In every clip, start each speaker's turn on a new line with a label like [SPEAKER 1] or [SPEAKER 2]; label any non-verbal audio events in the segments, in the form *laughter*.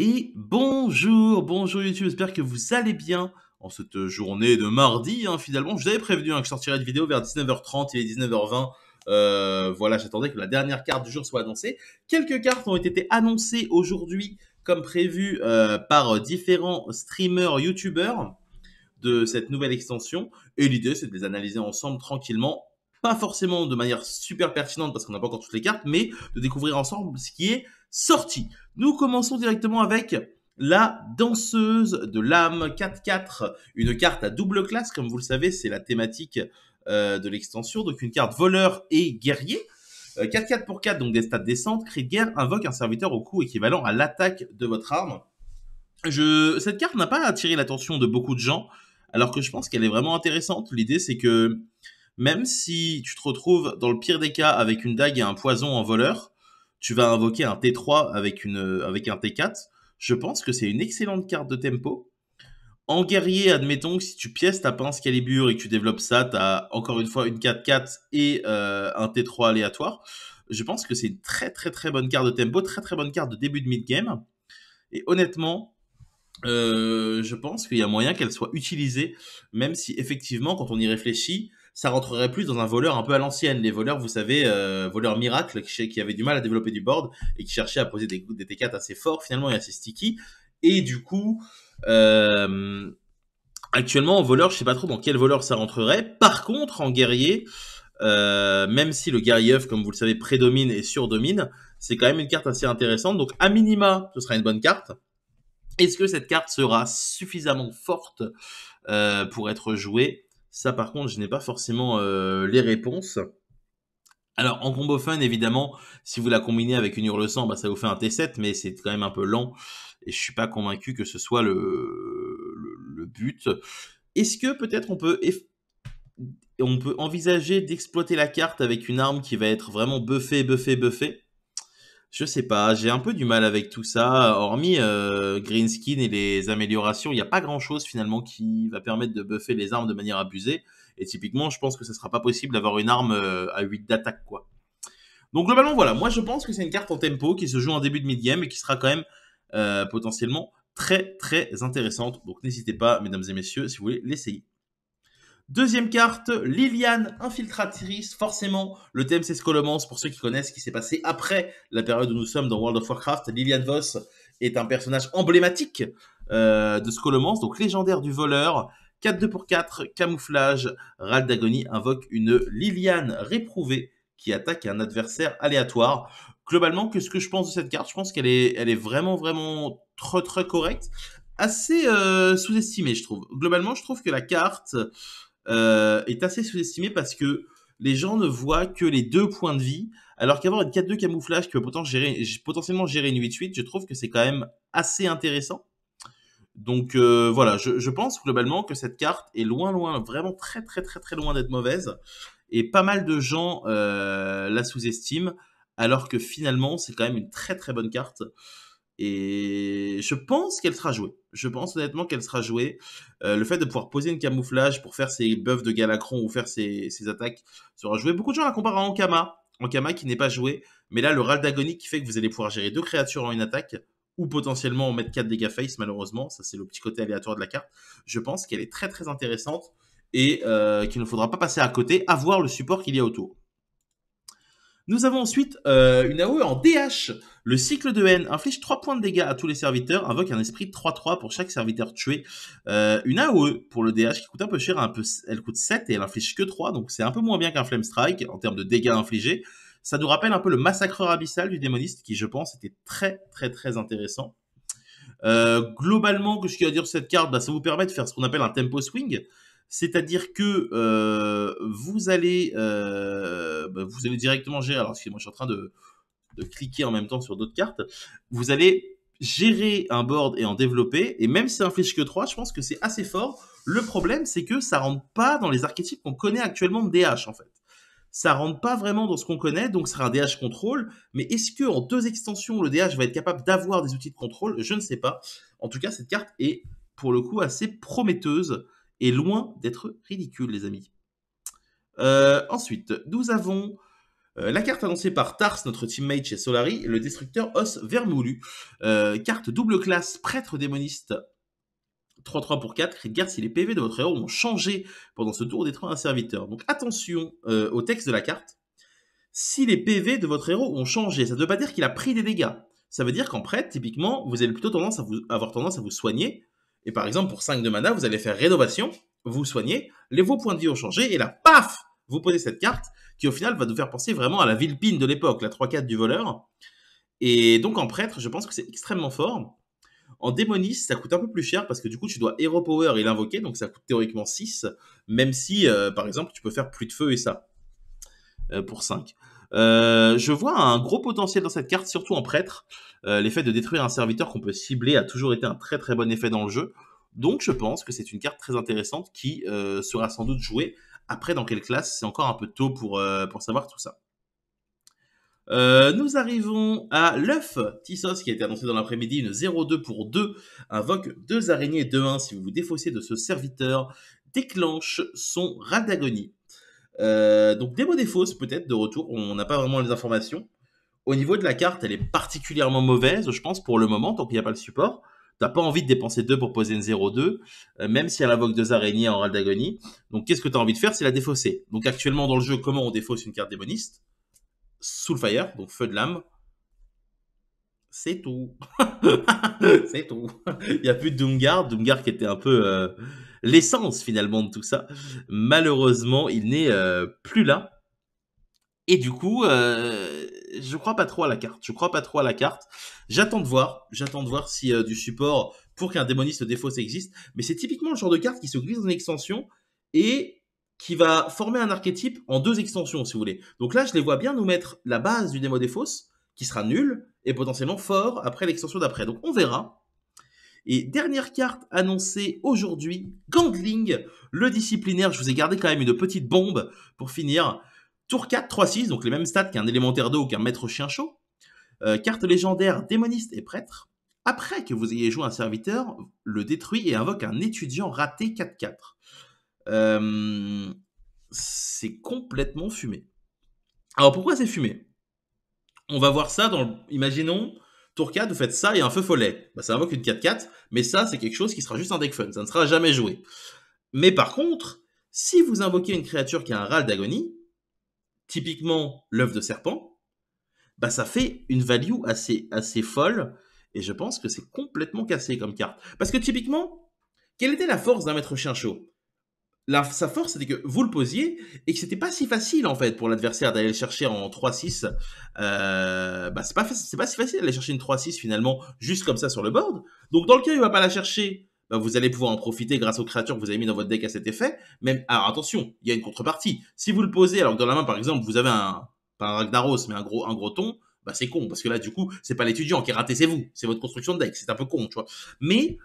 [SPEAKER 1] Et bonjour, bonjour YouTube, j'espère que vous allez bien en cette journée de mardi. Hein, finalement, je vous avais prévenu hein, que je sortirais une vidéo vers 19h30, il est 19h20. Euh, voilà, j'attendais que la dernière carte du jour soit annoncée. Quelques cartes ont été annoncées aujourd'hui, comme prévu, euh, par différents streamers, youtubeurs de cette nouvelle extension. Et l'idée, c'est de les analyser ensemble tranquillement. Pas forcément de manière super pertinente parce qu'on n'a pas encore toutes les cartes, mais de découvrir ensemble ce qui est sorti. Nous commençons directement avec la danseuse de l'âme 4-4, une carte à double classe, comme vous le savez, c'est la thématique euh, de l'extension, donc une carte voleur et guerrier. 4-4 euh, pour 4, donc des stats descentes, cri de guerre, invoque un serviteur au coût équivalent à l'attaque de votre arme. Cette carte n'a pas attiré l'attention de beaucoup de gens, alors que je pense qu'elle est vraiment intéressante. L'idée, c'est que même si tu te retrouves dans le pire des cas avec une dague et un poison en voleur, tu vas invoquer un T3 avec, une, avec un T4. Je pense que c'est une excellente carte de tempo. En guerrier, admettons que si tu pièces ta pince calibre et que tu développes ça, tu as encore une fois une 4-4 et euh, un T3 aléatoire. Je pense que c'est une très très très bonne carte de tempo, très très bonne carte de début de mid-game. Et honnêtement, euh, je pense qu'il y a moyen qu'elle soit utilisée, même si effectivement, quand on y réfléchit, ça rentrerait plus dans un voleur un peu à l'ancienne. Les voleurs, vous savez, euh, voleurs miracle qui, qui avaient du mal à développer du board et qui cherchaient à poser des, des T4 assez forts finalement et assez sticky. Et du coup, euh, actuellement en voleur, je sais pas trop dans quel voleur ça rentrerait. Par contre, en guerrier, euh, même si le guerrier œuf, comme vous le savez, prédomine et surdomine, c'est quand même une carte assez intéressante. Donc à minima, ce sera une bonne carte. Est-ce que cette carte sera suffisamment forte euh, pour être jouée? Ça, par contre, je n'ai pas forcément euh, les réponses. Alors, en combo fun, évidemment, si vous la combinez avec une hurle-sang, bah, ça vous fait un T7, mais c'est quand même un peu lent. Et je suis pas convaincu que ce soit le, le, but. Est-ce que peut-être on peut, on peut envisager d'exploiter la carte avec une arme qui va être vraiment buffée, buffée, buffée? Je sais pas, j'ai un peu du mal avec tout ça. Hormis euh, Green Skin et les améliorations, il n'y a pas grand chose finalement qui va permettre de buffer les armes de manière abusée. Et typiquement, je pense que ce sera pas possible d'avoir une arme euh, à 8 d'attaque, quoi. Donc globalement, voilà, moi je pense que c'est une carte en tempo qui se joue en début de mid-game et qui sera quand même euh, potentiellement très très intéressante. Donc n'hésitez pas, mesdames et messieurs, si vous voulez l'essayer. Deuxième carte, Liliane, infiltratrice. Forcément, le thème c'est Scolomance. Pour ceux qui connaissent ce qui s'est passé après la période où nous sommes dans World of Warcraft, Liliane Voss est un personnage emblématique euh, de Scolomance, donc légendaire du voleur. 4-2 pour 4, camouflage. Ral d'Agonie invoque une Liliane réprouvée qui attaque un adversaire aléatoire. Globalement, qu'est-ce que je pense de cette carte Je pense qu'elle est, elle est vraiment, vraiment très, très correcte. Assez euh, sous-estimée, je trouve. Globalement, je trouve que la carte euh, est assez sous-estimé parce que les gens ne voient que les deux points de vie, alors qu'avoir une 4-2 camouflage qui peut potentiellement gérer une 8-8, je trouve que c'est quand même assez intéressant. Donc euh, voilà, je, pense globalement que cette carte est loin, loin, vraiment très, très, très, très loin d'être mauvaise. Et pas mal de gens euh, la sous-estiment, alors que finalement, c'est quand même une très, très bonne carte. Et je pense qu'elle sera jouée. Je pense honnêtement qu'elle sera jouée. Euh, le fait de pouvoir poser une camouflage pour faire ses buffs de Galacron ou faire ses, attaques sera joué. Beaucoup de gens la comparent à Ankama. Ankama qui n'est pas joué. Mais là, le Ral d'Agonie qui fait que vous allez pouvoir gérer deux créatures en une attaque ou potentiellement en mettre 4 dégâts face malheureusement. Ça, c'est le petit côté aléatoire de la carte. Je pense qu'elle est très très intéressante et euh, qu'il ne faudra pas passer à côté, à voir le support qu'il y a autour. Nous avons ensuite euh, une AOE en DH. Le cycle de haine inflige 3 points de dégâts à tous les serviteurs, invoque un esprit de 3-3 pour chaque serviteur tué. Euh, une AOE pour le DH qui coûte un peu cher, elle coûte 7 et elle inflige que 3, donc c'est un peu moins bien qu'un Flame Strike en termes de dégâts infligés. Ça nous rappelle un peu le massacreur abyssal du démoniste qui, je pense, était très très très intéressant. Euh, globalement, que ce qu'il y a à dire sur cette carte, bah, ça vous permet de faire ce qu'on appelle un tempo swing. C'est-à-dire que euh, vous allez euh, bah, vous allez directement gérer. Alors, moi je suis en train de, cliquer en même temps sur d'autres cartes. Vous allez gérer un board et en développer. Et même si c'est un fléche que 3, je pense que c'est assez fort. Le problème, c'est que ça rentre pas dans les archétypes qu'on connaît actuellement de DH, en fait. Ça rentre pas vraiment dans ce qu'on connaît, donc ce sera un DH contrôle. Mais est-ce que en deux extensions, le DH va être capable d'avoir des outils de contrôle? Je ne sais pas. En tout cas, cette carte est pour le coup assez prometteuse est loin d'être ridicule, les amis. Euh, ensuite, nous avons Euh, la carte annoncée par Tars, notre teammate chez Solari, le destructeur Os Vermoulu. Euh, carte double classe, prêtre démoniste 3-3 pour 4, garde si les PV de votre héros ont changé pendant ce tour détruire un serviteur. Donc attention au texte de la carte. Si les PV de votre héros ont changé, ça ne veut pas dire qu'il a pris des dégâts. Ça veut dire qu'en prêtre, typiquement, vous allez plutôt tendance à avoir tendance à vous soigner. Et par exemple, pour 5 de mana, vous allez faire rénovation, vous soignez, les vos points de vie ont changé, et là, paf Vous posez cette carte, qui au final va nous faire penser vraiment à la Villepine de l'époque, la 3-4 du voleur. Et donc en prêtre, je pense que c'est extrêmement fort. En démoniste, ça coûte un peu plus cher parce que du coup, tu dois Hero Power et l'invoquer, donc ça coûte théoriquement 6, même si, euh, par exemple, tu peux faire plus de feu et ça, euh, pour 5. Euh, je vois un gros potentiel dans cette carte, surtout en prêtre. L'effet de détruire un serviteur qu'on peut cibler a toujours été un très très bon effet dans le jeu. Donc je pense que c'est une carte très intéressante qui sera sans doute jouée. Après, dans quelle classe C'est encore un peu tôt pour, pour savoir tout ça. Euh, nous arrivons à l'œuf Tissos qui a été annoncé dans l'après-midi, une 0-2 pour 2, invoque deux araignées 2-1 si vous vous défaussez de ce serviteur, déclenche son rat d'agonie. Euh, donc démo des fausses peut-être de retour, on n'a pas vraiment les informations. Au niveau de la carte, elle est particulièrement mauvaise, je pense, pour le moment, tant qu'il n'y a pas le support. T'as pas envie de dépenser 2 pour poser une 0-2, euh, même si elle invoque deux araignées en rat d'agonie. Donc qu'est-ce que tu as envie de faire? C'est la défausser. Donc actuellement dans le jeu, comment on défausse une carte démoniste? Soulfire, donc feu de lame. C'est tout. *laughs* c'est tout. Il n'y a plus de Doomguard. Doomguard qui était un peu euh, l'essence finalement de tout ça. Malheureusement, il n'est euh, plus là. Et du coup, euh, je crois pas trop à la carte. Je crois pas trop à la carte. J'attends de voir. J'attends de voir si du support pour qu'un démoniste défausse existe. Mais c'est typiquement le genre de carte qui se glisse dans une extension et qui va former un archétype en deux extensions, si vous voulez. Donc là, je les vois bien nous mettre la base du démo des fausses, qui sera nul et potentiellement fort après l'extension d'après. Donc on verra. Et dernière carte annoncée aujourd'hui, Gangling, le disciplinaire. Je vous ai gardé quand même une petite bombe pour finir. Tour 4, 3-6, donc les mêmes stats qu'un élémentaire d'eau ou qu'un maître chien chaud. Euh, carte légendaire, démoniste et prêtre. Après que vous ayez joué un serviteur, le détruit et invoque un étudiant raté 4-4. Euh, c'est complètement fumé. Alors pourquoi c'est fumé? On va voir ça dans. Imaginons, tour 4, vous faites ça et un feu follet. Bah, ça invoque une 4-4, mais ça, c'est quelque chose qui sera juste un deck fun. Ça ne sera jamais joué. Mais par contre, si vous invoquez une créature qui a un râle d'agonie, typiquement l'œuf de serpent, bah ça fait une value assez, assez folle. Et je pense que c'est complètement cassé comme carte. Parce que typiquement, quelle était la force d'un maître chien chaud? Sa force, c'était que vous le posiez et que c'était pas si facile en fait pour l'adversaire d'aller le chercher en 3-6. Euh, bah, c'est pas, pas si facile d'aller chercher une 3-6 finalement juste comme ça sur le board. Donc dans le cas où il va pas la chercher, bah, vous allez pouvoir en profiter grâce aux créatures que vous avez mis dans votre deck à cet effet. Même, alors attention, il y a une contrepartie. Si vous le posez alors que dans la main par exemple vous avez un, pas un Ragnaros mais un gros, un gros ton, bah c'est con parce que là du coup c'est pas l'étudiant qui est raté, c'est vous, c'est votre construction de deck, c'est un peu con, tu vois. Mais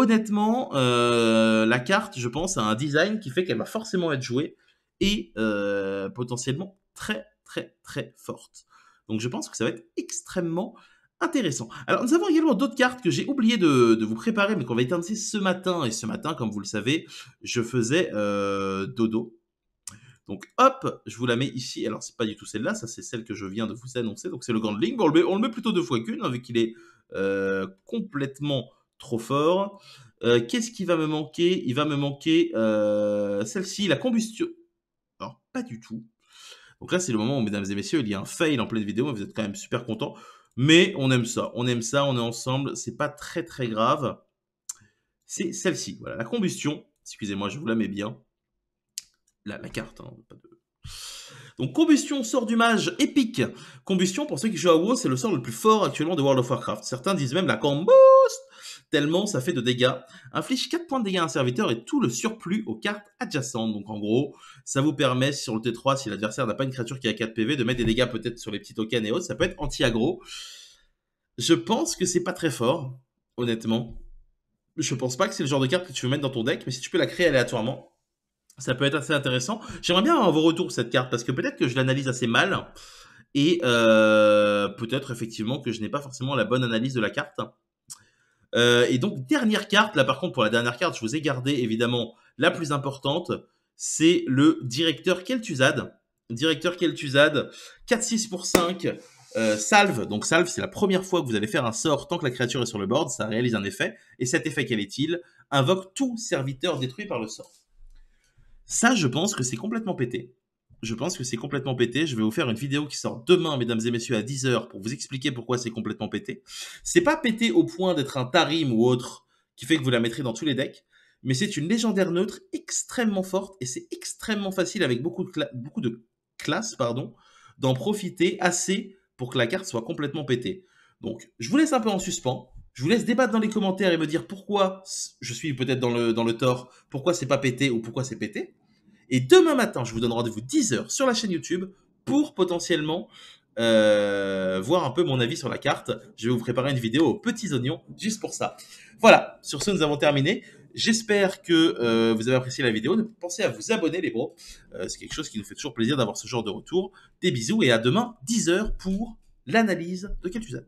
[SPEAKER 1] honnêtement, euh, la carte, je pense, a un design qui fait qu'elle va forcément être jouée et euh, potentiellement très, très, très forte. Donc je pense que ça va être extrêmement intéressant. Alors nous avons également d'autres cartes que j'ai oublié de, vous préparer, mais qu'on va éteindre ce matin. Et ce matin, comme vous le savez, je faisais euh, dodo. Donc hop, je vous la mets ici. Alors c'est pas du tout celle-là, ça c'est celle que je viens de vous annoncer. Donc c'est le Gandling. Bon, on, le met, plutôt deux fois qu'une, hein, vu qu'il est complètement trop fort. Euh, qu'est-ce qui va me manquer? Il va me manquer euh, celle-ci, la combustion. Alors, pas du tout. Donc là, c'est le moment où, mesdames et messieurs, il y a un fail en pleine vidéo, vous êtes quand même super contents. Mais on aime ça, on aime ça, on est ensemble, c'est pas très très grave. C'est celle-ci, voilà, la combustion. Excusez-moi, je vous la mets bien. La, carte, hein. Donc Combustion, sort du mage épique. Combustion, pour ceux qui jouent à WoW, c'est le sort le plus fort actuellement de World of Warcraft. Certains disent même la combust tellement ça fait de dégâts. Inflige 4 points de dégâts à un serviteur et tout le surplus aux cartes adjacentes. Donc en gros, ça vous permet sur le T3, si l'adversaire n'a pas une créature qui a 4 PV, de mettre des dégâts peut-être sur les petits tokens et autres. Ça peut être anti-aggro. Je pense que c'est pas très fort, honnêtement. Je pense pas que c'est le genre de carte que tu veux mettre dans ton deck, mais si tu peux la créer aléatoirement, ça peut être assez intéressant. J'aimerais bien avoir vos retours cette carte, parce que peut-être que je l'analyse assez mal, et euh, peut-être effectivement que je n'ai pas forcément la bonne analyse de la carte. Euh, et donc, dernière carte, là par contre, pour la dernière carte, je vous ai gardé évidemment la plus importante, c'est le directeur Kel'Thuzad. directeur Kel'Thuzad, 4-6 pour 5, euh, salve, donc salve, c'est la première fois que vous allez faire un sort tant que la créature est sur le board, ça réalise un effet. Et cet effet, quel est-il? Invoque tout serviteur détruit par le sort. Ça, je pense que c'est complètement pété. Je pense que c'est complètement pété. Je vais vous faire une vidéo qui sort demain, mesdames et messieurs, à 10h pour vous expliquer pourquoi c'est complètement pété. C'est pas pété au point d'être un Tarim ou autre qui fait que vous la mettrez dans tous les decks, mais c'est une légendaire neutre extrêmement forte et c'est extrêmement facile avec beaucoup de, beaucoup de pardon, d'en profiter assez pour que la carte soit complètement pétée. Donc, je vous laisse un peu en suspens. Je vous laisse débattre dans les commentaires et me dire pourquoi je suis peut-être dans le tort, pourquoi c'est pas pété ou pourquoi c'est pété. Et demain matin, je vous donne rendez-vous 10h sur la chaîne YouTube pour potentiellement euh, voir un peu mon avis sur la carte. Je vais vous préparer une vidéo aux petits oignons juste pour ça. Voilà, sur ce, nous avons terminé. J'espère que euh, vous avez apprécié la vidéo. Pensez à vous abonner, les bros. Euh, c'est quelque chose qui nous fait toujours plaisir d'avoir ce genre de retour. Des bisous et à demain, 10h pour l'analyse de Kel'Thuzad.